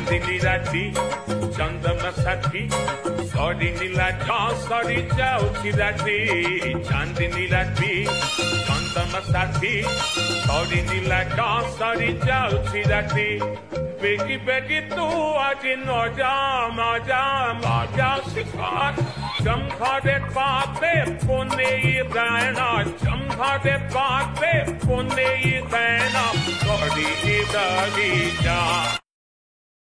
चांदनी राती चंदन साथी सॉरी नीला सॉरी जाऊची राती चांदनी राती चंदन साथी सॉरी नीला सॉरी जाऊची राती बेटी बेटी तू आज नौजा मज़ा मज़ा शिकार चमखारे पाते पुण्य रहना चमखारे पाते पुण्य रहना सॉरी दादी जा